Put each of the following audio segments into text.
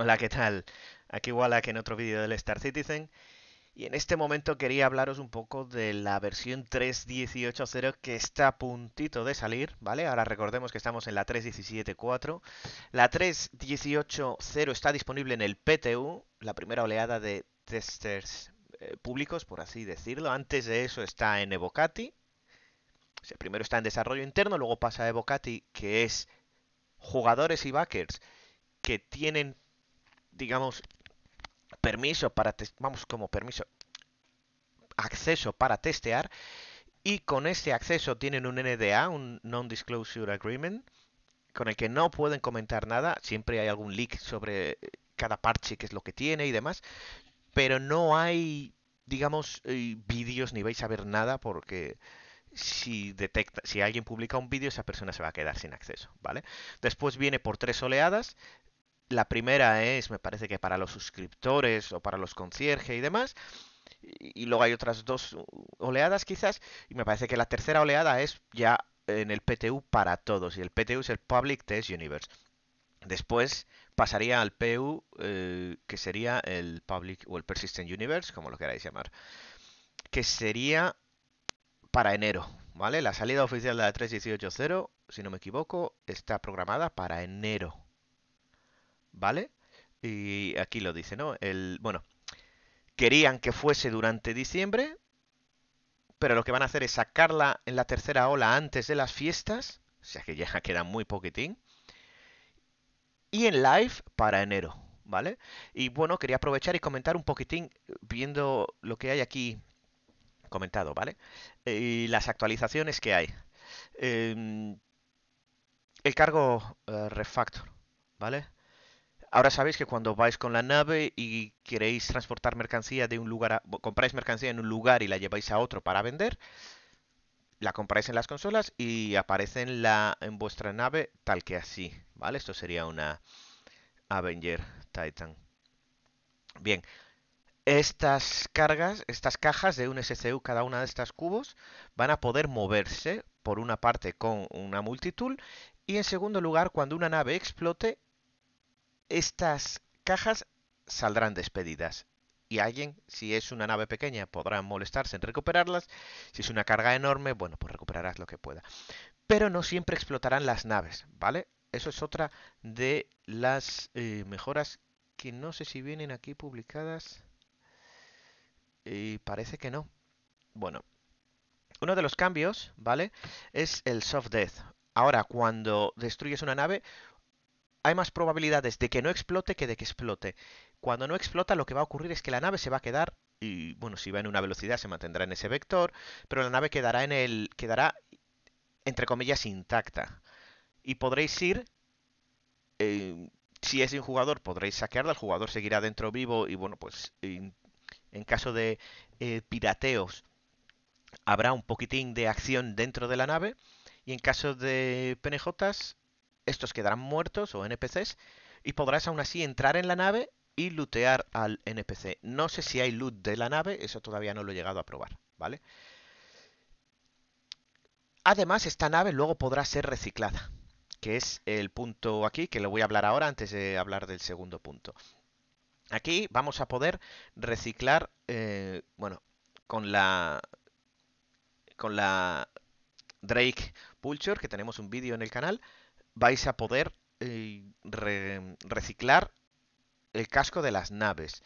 Hola, ¿qué tal? Aquí igual que en otro vídeo del Star Citizen. Y en este momento quería hablaros un poco de la versión 3.18.0 que está a puntito de salir, ¿vale? Ahora recordemos que estamos en la 3.17.4. La 3.18.0 está disponible en el PTU, la primera oleada de testers eh, públicos, por así decirlo. Antes de eso está en Evocati. Primero está en desarrollo interno, luego pasa a Evocati, que es jugadores y backers que tienen, digamos, permiso para, vamos, como permiso, acceso para testear y con este acceso tienen un NDA, un Non-Disclosure Agreement, con el que no pueden comentar nada, siempre hay algún leak sobre cada parche, qué es lo que tiene y demás, pero no hay, digamos, eh, vídeos ni vais a ver nada porque si detecta, si alguien publica un vídeo, esa persona se va a quedar sin acceso, ¿vale? Después viene por tres oleadas. La primera es, me parece que para los suscriptores o para los concierge y demás. Y, luego hay otras dos oleadas quizás. Y me parece que la tercera oleada es ya en el PTU para todos. Y el PTU es el Public Test Universe. Después pasaría al PU, eh, que sería el Public o el Persistent Universe, como lo queráis llamar. Que sería para enero, ¿vale? La salida oficial de la 3.18.0, si no me equivoco, está programada para enero, ¿vale? Y aquí lo dice, ¿no? El, bueno, querían que fuese durante diciembre, pero lo que van a hacer es sacarla en la tercera ola antes de las fiestas, o sea que ya queda muy poquitín, y en live para enero, ¿vale? Y bueno, quería aprovechar y comentar un poquitín, viendo lo que hay aquí comentado, ¿vale? Y las actualizaciones que hay. Em, el cargo eh, refactor, ¿vale? Ahora sabéis que cuando vais con la nave y queréis transportar mercancía de un lugar a... compráis mercancía en un lugar y la lleváis a otro para vender, la compráis en las consolas y aparece en, la, en vuestra nave tal que así, ¿vale? Esto sería una Avenger Titan. Bien, estas cargas, estas cajas de un SCU, cada una de estas cubos, van a poder moverse por una parte con una multitud y en segundo lugar, cuando una nave explote, estas cajas saldrán despedidas. Y alguien, si es una nave pequeña, podrá molestarse en recuperarlas. Si es una carga enorme, bueno, pues recuperarás lo que pueda. Pero no siempre explotarán las naves, ¿vale? Eso es otra de las eh, mejoras que no sé si vienen aquí publicadas. Y parece que no. Bueno, uno de los cambios, ¿vale? Es el soft death. Ahora, cuando destruyes una nave, hay más probabilidades de que no explote que de que explote. Cuando no explota, lo que va a ocurrir es que la nave se va a quedar, y bueno, si va en una velocidad se mantendrá en ese vector, pero la nave quedará en el. quedará entre comillas intacta. Y podréis ir. Eh, si es un jugador, podréis saquearla, el jugador seguirá dentro vivo y bueno, pues en caso de eh, pirateos, habrá un poquitín de acción dentro de la nave. Y en caso de PNJs, estos quedarán muertos o NPCs. Y podrás aún así entrar en la nave y lootear al NPC. No sé si hay loot de la nave, eso todavía no lo he llegado a probar, ¿vale? Además, esta nave luego podrá ser reciclada, que es el punto aquí, que lo voy a hablar ahora antes de hablar del segundo punto. Aquí vamos a poder reciclar, eh, bueno, con la con la Drake Pulcher, que tenemos un vídeo en el canal, vais a poder eh, reciclar el casco de las naves.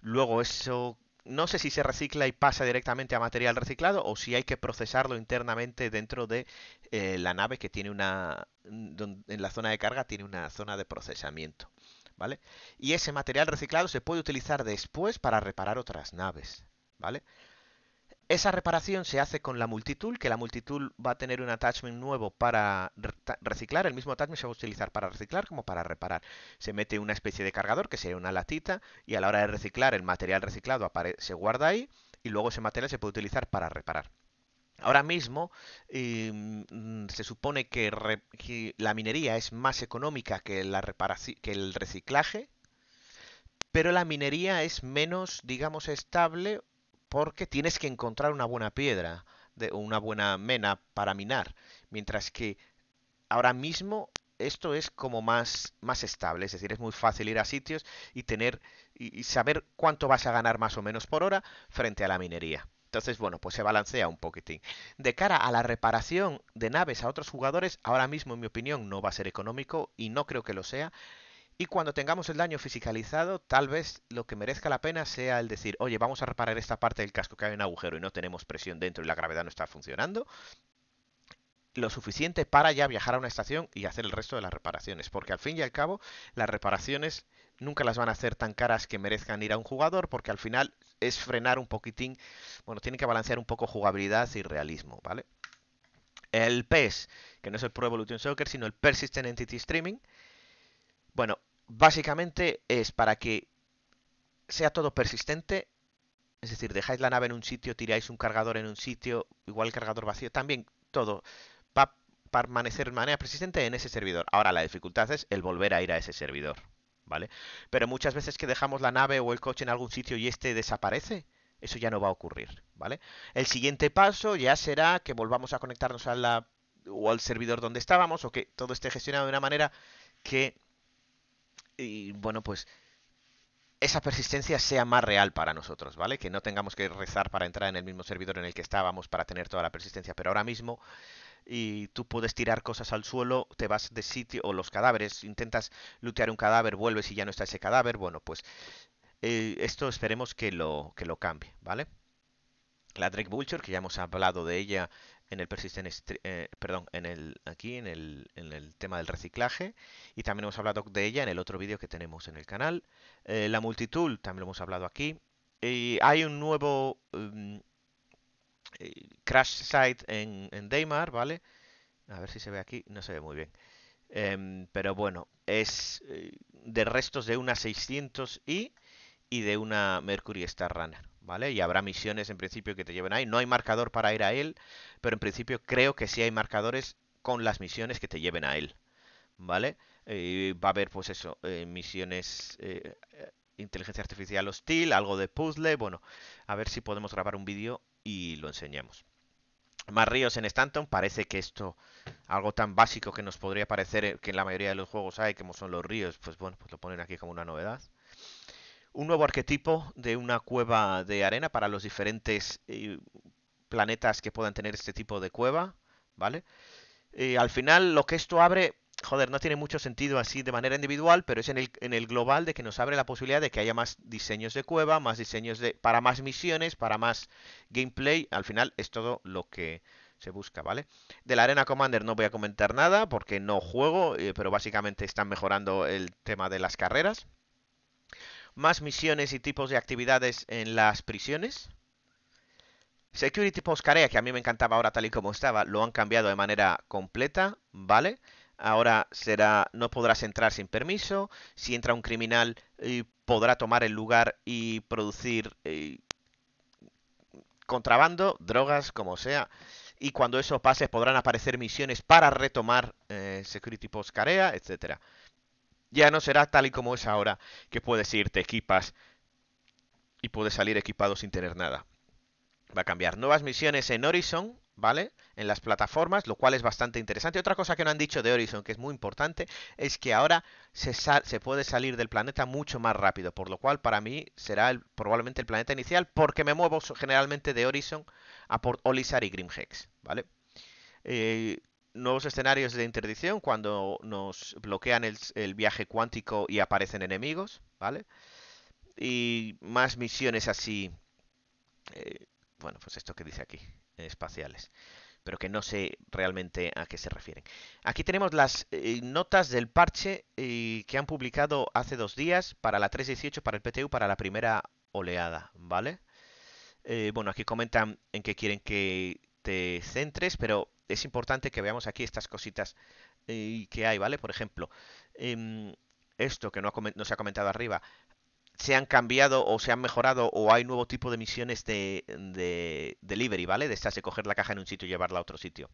Luego eso no sé si se recicla y pasa directamente a material reciclado o si hay que procesarlo internamente dentro de eh, la nave que tiene una en la zona de carga tiene una zona de procesamiento. ¿vale? Y ese material reciclado se puede utilizar después para reparar otras naves, ¿vale? Esa reparación se hace con la multitool, que la multitool va a tener un attachment nuevo para reciclar. El mismo attachment se va a utilizar para reciclar como para reparar. Se mete una especie de cargador, que sería una latita, y a la hora de reciclar el material reciclado se guarda ahí, y luego ese material se puede utilizar para reparar. Ahora mismo em, se supone que, la minería es más económica que, el reciclaje, pero la minería es menos, digamos, estable porque tienes que encontrar una buena piedra, de, una buena mena para minar, mientras que ahora mismo esto es como más, más estable, es decir, es muy fácil ir a sitios y tener y, saber cuánto vas a ganar más o menos por hora frente a la minería. Entonces, bueno, pues se balancea un poquitín. De cara a la reparación de naves a otros jugadores, ahora mismo, en mi opinión, no va a ser económico y no creo que lo sea. Y cuando tengamos el daño fisicalizado, tal vez lo que merezca la pena sea el decir, oye, vamos a reparar esta parte del casco que hay un agujero y no tenemos presión dentro y la gravedad no está funcionando lo suficiente para ya viajar a una estación y hacer el resto de las reparaciones. Porque al fin y al cabo, las reparaciones nunca las van a hacer tan caras que merezcan ir a un jugador, porque al final es frenar un poquitín, bueno, tiene que balancear un poco jugabilidad y realismo, ¿vale? El PES, que no es el Pro Evolution Soccer, sino el Persistent Entity Streaming, bueno, básicamente es para que sea todo persistente, es decir, dejáis la nave en un sitio, tiráis un cargador en un sitio, igual cargador vacío, también todo va a permanecer de manera persistente en ese servidor. Ahora la dificultad es el volver a ir a ese servidor, ¿vale? Pero muchas veces que dejamos la nave o el coche en algún sitio y este desaparece, eso ya no va a ocurrir, ¿vale? El siguiente paso ya será que volvamos a conectarnos a la o al servidor donde estábamos o que todo esté gestionado de una manera que y bueno, pues esa persistencia sea más real para nosotros, ¿vale? Que no tengamos que rezar para entrar en el mismo servidor en el que estábamos para tener toda la persistencia, pero ahora mismo y tú puedes tirar cosas al suelo, te vas de sitio o los cadáveres, intentas lootear un cadáver, vuelves y ya no está ese cadáver, bueno, pues eh, esto esperemos que lo, que lo cambie, ¿vale? La Drake Vulture, que ya hemos hablado de ella en el persistent eh, perdón, en el aquí en el, en el tema del reciclaje y también hemos hablado de ella en el otro vídeo que tenemos en el canal. Eh, la multitud también lo hemos hablado aquí. Y hay un nuevo um, crash site en, en Daymar, ¿vale? A ver si se ve aquí, no se ve muy bien. Em, pero bueno, es eh, de restos de una 600i y de una Mercury Star Runner, ¿vale? Y habrá misiones en principio que te lleven ahí. No hay marcador para ir a él, pero en principio creo que sí hay marcadores con las misiones que te lleven a él, ¿vale? va a haber, pues eso, eh, misiones eh, inteligencia artificial hostil, algo de puzzle, bueno, a ver si podemos grabar un vídeo y lo enseñamos. Más ríos en Stanton, parece que esto, algo tan básico que nos podría parecer eh, que en la mayoría de los juegos hay, como son los ríos, pues bueno, pues lo ponen aquí como una novedad. Un nuevo arquetipo de una cueva de arena para los diferentes eh, planetas que puedan tener este tipo de cueva, ¿vale? Y al final lo que esto abre joder, no tiene mucho sentido así de manera individual, pero es en el, en el global de que nos abre la posibilidad de que haya más diseños de cueva, más diseños de para más misiones, para más gameplay. Al final es todo lo que se busca, ¿vale? De la Arena Commander no voy a comentar nada porque no juego, eh, pero básicamente están mejorando el tema de las carreras. Más misiones y tipos de actividades en las prisiones. Security Post Carea, que a mí me encantaba ahora tal y como estaba, lo han cambiado de manera completa, ¿vale? Ahora será, no podrás entrar sin permiso. Si entra un criminal, podrá tomar el lugar y producir eh, contrabando, drogas, como sea. Y cuando eso pase, podrán aparecer misiones para retomar eh, Security Post Carea, etcétera. Ya no será tal y como es ahora, que puedes ir, te equipas y puedes salir equipado sin tener nada. Va a cambiar. Nuevas misiones en Horizon, ¿vale? En las plataformas, lo cual es bastante interesante. Otra cosa que no han dicho de Horizon, que es muy importante, es que ahora se, se puede salir del planeta mucho más rápido, por lo cual para mí será probablemente el planeta inicial, porque me muevo generalmente de Horizon a por Olisar y Grimhex, ¿vale? Eh, nuevos escenarios de interdicción cuando nos bloquean el, viaje cuántico y aparecen enemigos, ¿vale? Y más misiones así. Eh, bueno, pues esto que dice aquí espaciales, pero que no sé realmente a qué se refieren. Aquí tenemos las eh, notas del parche eh, que han publicado hace dos días para la 3.18, para el PTU, para la primera oleada, ¿vale? Bueno, aquí comentan en qué quieren que te centres, pero es importante que veamos aquí estas cositas que hay, ¿vale? Por ejemplo, em, esto que no, no se ha comentado arriba, se han cambiado o se han mejorado o hay nuevo tipo de misiones de, de delivery, ¿vale? De estas de coger la caja en un sitio y llevarla a otro sitio.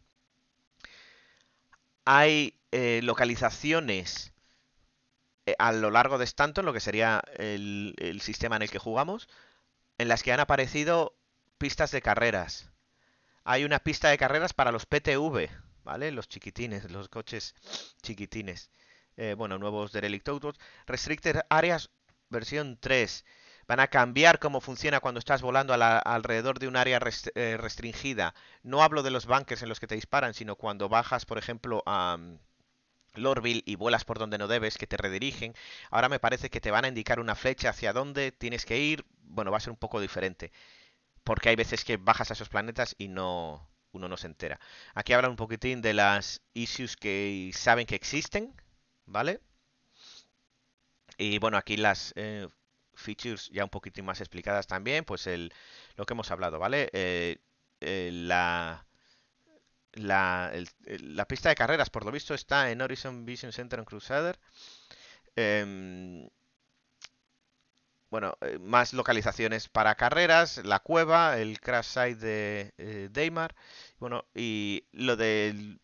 Hay eh, localizaciones eh, a lo largo de Stanton, lo que sería el sistema en el que jugamos, en las que han aparecido pistas de carreras. Hay una pista de carreras para los PTV, ¿vale? Los chiquitines, los coches chiquitines. Eh, bueno, nuevos Derelict Autos. Restricted Areas versión 3. Van a cambiar cómo funciona cuando estás volando alrededor de un área eh, restringida. No hablo de los bunkers en los que te disparan, sino cuando bajas, por ejemplo, a mm, Lorville y vuelas por donde no debes, que te redirigen. Ahora me parece que te van a indicar una flecha hacia dónde tienes que ir. Bueno, va a ser un poco diferente. Porque hay veces que bajas a esos planetas y no uno no se entera. Aquí hablan un poquitín de las issues que saben que existen, ¿vale? Y bueno, aquí las eh, features ya un poquitín más explicadas también, pues el, lo que hemos hablado, ¿vale? Eh, eh, la, la, la, pista de carreras, por lo visto, está en Horizon Vision Center en Crusader. Bueno, eh, más localizaciones para carreras, la cueva, el crash site de eh, Daymar, bueno, y lo del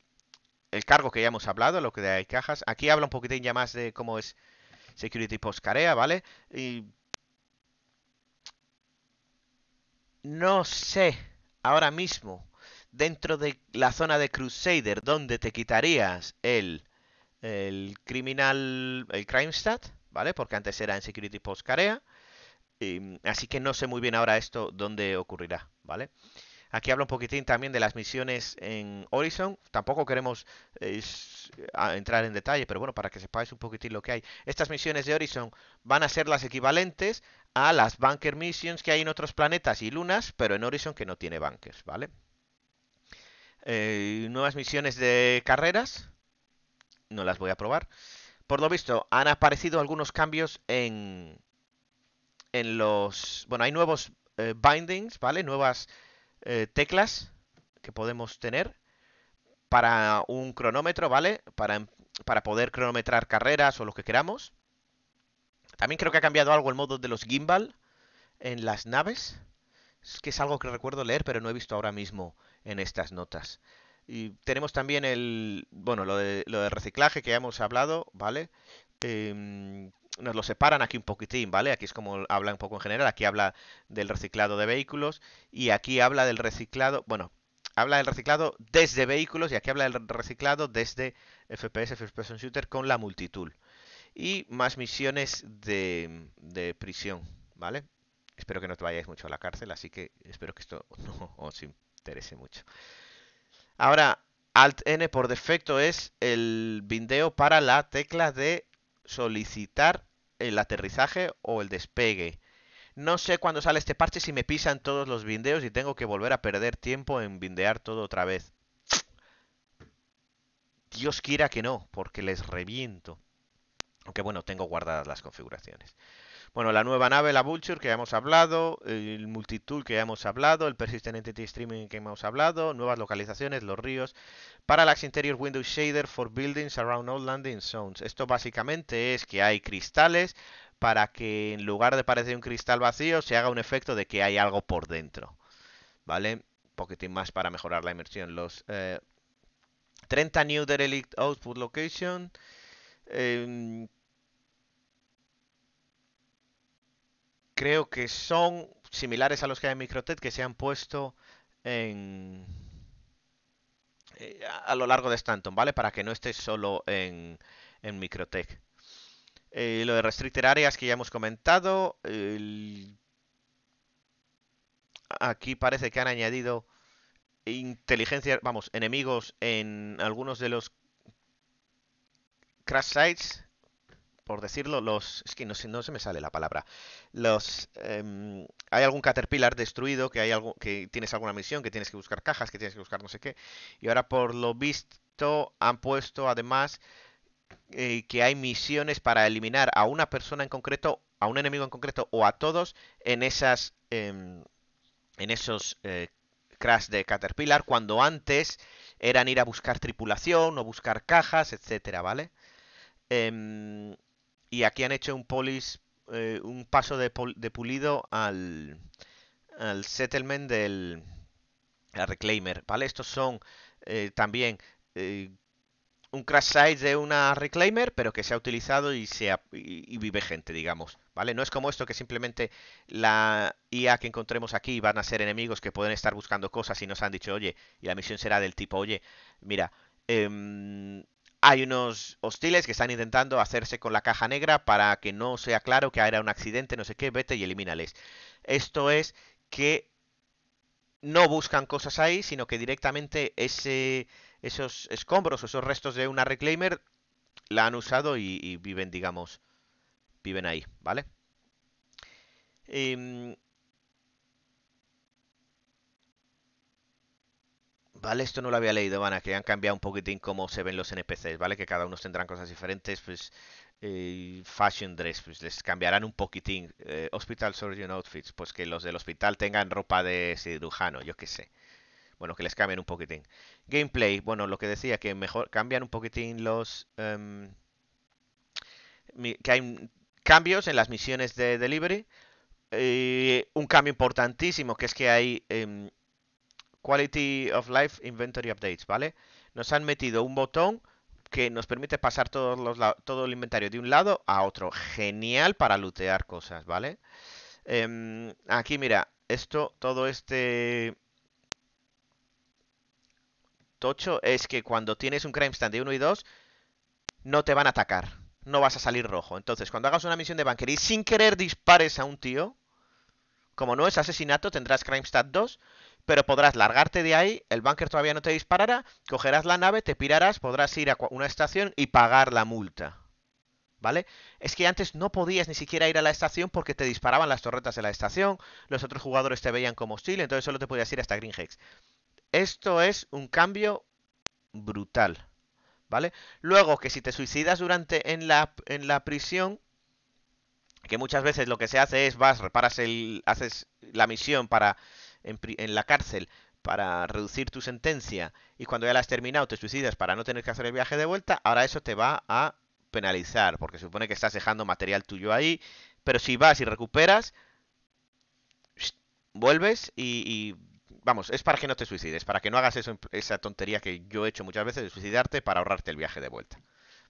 el cargo que ya hemos hablado, lo que de hay cajas. Aquí habla un poquitín ya más de cómo es Security Post Carea, ¿vale? Y no sé ahora mismo dentro de la zona de Crusader donde te quitarías el el criminal el crime stat, ¿vale? Porque antes era en Security Post Carea. Así que no sé muy bien ahora esto dónde ocurrirá, ¿vale? Aquí habla un poquitín también de las misiones en Horizon. Tampoco queremos entrar en detalle, pero bueno, para que sepáis un poquitín lo que hay. Estas misiones de Horizon van a ser las equivalentes a las Bunker Missions que hay en otros planetas y lunas, pero en Horizon que no tiene bunkers, ¿vale? Eh, nuevas misiones de carreras. No las voy a probar. Por lo visto, han aparecido algunos cambios en, en los... Bueno, hay nuevos eh, bindings, ¿vale? Nuevas eh, teclas que podemos tener para un cronómetro, ¿vale? Para, para poder cronometrar carreras o lo que queramos. También creo que ha cambiado algo el modo de los gimbal en las naves. Es que es algo que recuerdo leer, pero no he visto ahora mismo en estas notas. Y tenemos también el, bueno, lo de, lo de reciclaje que ya hemos hablado, ¿vale? Em, nos lo separan aquí un poquitín, ¿vale? Aquí es como habla un poco en general, aquí habla del reciclado de vehículos y aquí habla del reciclado, bueno, habla del reciclado desde vehículos y aquí habla del reciclado desde FPS, First Person Shooter con la multitool. Y más misiones de, de prisión, ¿vale? Espero que no te vayáis mucho a la cárcel, así que espero que esto no os interese mucho. Ahora, Alt N por defecto es el bindeo para la tecla de solicitar el aterrizaje o el despegue. No sé cuándo sale este parche si me pisan todos los bindeos y tengo que volver a perder tiempo en bindear todo otra vez. Dios quiera que no, porque les reviento. Aunque bueno, tengo guardadas las configuraciones. Bueno, la nueva nave, la Vulture, que ya hemos hablado, el multitool que ya hemos hablado, el Persistent Entity Streaming que hemos hablado, nuevas localizaciones, los ríos, Parallax Interior Window Shader for Buildings Around All Landing Zones. Esto básicamente es que hay cristales para que en lugar de parecer un cristal vacío se haga un efecto de que hay algo por dentro. ¿Vale? Un poquitín más para mejorar la inmersión. Los 30 eh, New Derelict Output Location. Em, creo que son similares a los que hay en Microtech que se han puesto en, eh, a lo largo de Stanton, ¿vale? Para que no esté solo en, en Microtech. Eh, lo de Restricted Areas que ya hemos comentado. Aquí parece que han añadido inteligencia, vamos, enemigos en algunos de los crash sites por decirlo, los. Es que no, no se me sale la palabra. Los. Em, hay algún Caterpillar destruido, que hay algo. que tienes alguna misión, que tienes que buscar cajas, que tienes que buscar no sé qué. Y ahora por lo visto han puesto además eh, que hay misiones para eliminar a una persona en concreto, a un enemigo en concreto o a todos en esas. Em, en esos eh, crash de Caterpillar, cuando antes eran ir a buscar tripulación o buscar cajas, etcétera, ¿vale? Eh, y aquí han hecho un polis, eh, un paso de, pulido al, al, settlement del reclaimer, ¿vale? Estos son eh, también eh, un crash site de una reclaimer, pero que se ha utilizado y, se y, vive gente, digamos, ¿vale? No es como esto que simplemente la IA que encontremos aquí van a ser enemigos que pueden estar buscando cosas y nos han dicho, oye, y la misión será del tipo, oye, mira, Em, hay unos hostiles que están intentando hacerse con la caja negra para que no sea claro que era un accidente, no sé qué, vete y elimínales. Esto es que no buscan cosas ahí, sino que directamente ese, esos escombros, esos restos de una reclaimer la han usado y, viven, digamos, viven ahí, ¿vale? Em, Vale, esto no lo había leído, Van, que han cambiado un poquitín cómo se ven los NPCs, ¿vale? Que cada uno tendrán cosas diferentes, pues eh, fashion dress, pues les cambiarán un poquitín. Eh, hospital Surgeon Outfits, pues que los del hospital tengan ropa de cirujano, yo qué sé. Bueno, que les cambien un poquitín. Gameplay, bueno, lo que decía, que mejor cambian un poquitín los... Em, que hay cambios en las misiones de delivery. Eh, un cambio importantísimo, que es que hay em, Quality of Life Inventory Updates, ¿vale? Nos han metido un botón que nos permite pasar todo el inventario de un lado a otro. Genial para lootear cosas, ¿vale? Em, aquí, mira, esto, todo este tocho es que cuando tienes un crime stand de 1 y 2, no te van a atacar. No vas a salir rojo. Entonces, cuando hagas una misión de bunker y sin querer dispares a un tío, como no es asesinato, tendrás crime stand 2 pero podrás largarte de ahí, el bunker todavía no te disparará, cogerás la nave, te pirarás, podrás ir a una estación y pagar la multa. ¿Vale? Es que antes no podías ni siquiera ir a la estación porque te disparaban las torretas de la estación, los otros jugadores te veían como hostil, entonces solo te podías ir hasta Green Hex. Esto es un cambio brutal. ¿Vale? Luego que si te suicidas durante en la, en la prisión, que muchas veces lo que se hace es vas, reparas el, haces la misión para en, la cárcel para reducir tu sentencia y cuando ya la has terminado te suicidas para no tener que hacer el viaje de vuelta, ahora eso te va a penalizar, porque supone que estás dejando material tuyo ahí, pero si vas y recuperas, vuelves y, vamos, es para que no te suicides, para que no hagas eso, esa tontería que yo he hecho muchas veces de suicidarte para ahorrarte el viaje de vuelta.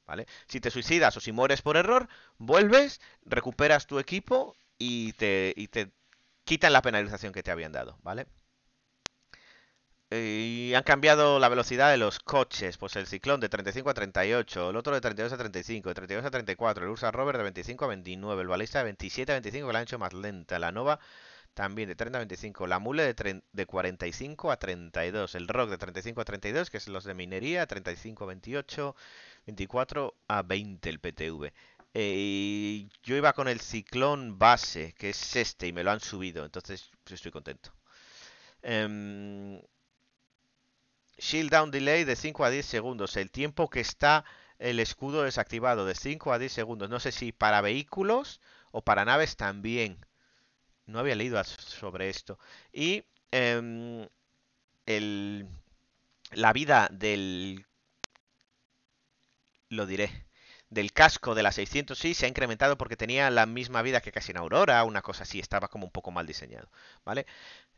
¿Vale? Si te suicidas o si mueres por error, vuelves, recuperas tu equipo y te, y te quitan la penalización que te habían dado, ¿vale? Y han cambiado la velocidad de los coches, pues el ciclón de 35 a 38, el otro de 32 a 35, de 32 a 34, el Ursa Rover de 25 a 29, el Balista de 27 a 25 que la han hecho más lenta, la Nova también de 30 a 25, la Mule de, de 45 a 32, el Rock de 35 a 32, que es los de minería, 35 a 28, 24 a 20 el PTV. Eh, yo iba con el ciclón base, que es este, y me lo han subido, entonces pues, estoy contento. Em, shield down delay de 5 a 10 segundos. El tiempo que está el escudo desactivado de 5 a 10 segundos. No sé si para vehículos o para naves también. No había leído sobre esto. Y em, el, la vida del... Lo diré del casco de la 600 sí se ha incrementado porque tenía la misma vida que casi en Aurora, una cosa así, estaba como un poco mal diseñado, ¿vale?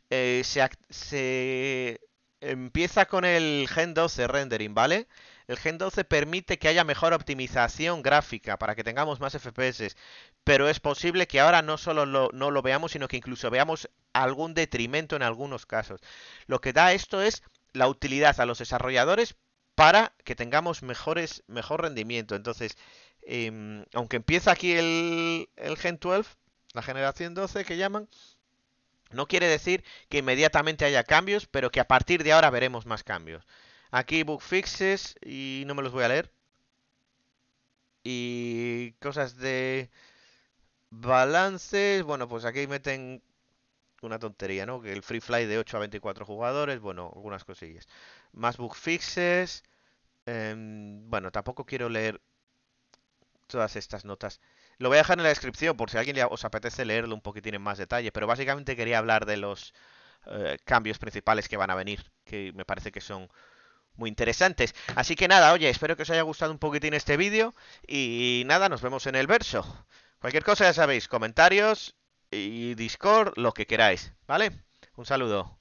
Eh, se, empieza con el Gen 12 rendering, ¿vale? El Gen 12 permite que haya mejor optimización gráfica para que tengamos más FPS, pero es posible que ahora no solo lo, no lo veamos, sino que incluso veamos algún detrimento en algunos casos. Lo que da esto es la utilidad a los desarrolladores para que tengamos mejores, mejor rendimiento. Entonces, em, aunque empieza aquí el, el Gen 12, la generación 12 que llaman, no quiere decir que inmediatamente haya cambios, pero que a partir de ahora veremos más cambios. Aquí bug fixes y no me los voy a leer. Y cosas de balances, bueno, pues aquí meten una tontería, ¿no? Que el free fly de 8 a 24 jugadores, bueno, algunas cosillas. Más bug fixes, Em, bueno, tampoco quiero leer todas estas notas. Lo voy a dejar en la descripción por si alguien os apetece leerlo un poquitín en más detalle, pero básicamente quería hablar de los eh, cambios principales que van a venir, que me parece que son muy interesantes. Así que nada, oye, espero que os haya gustado un poquitín este vídeo y nada, nos vemos en el verso. Cualquier cosa ya sabéis, comentarios y Discord, lo que queráis, ¿vale? Un saludo.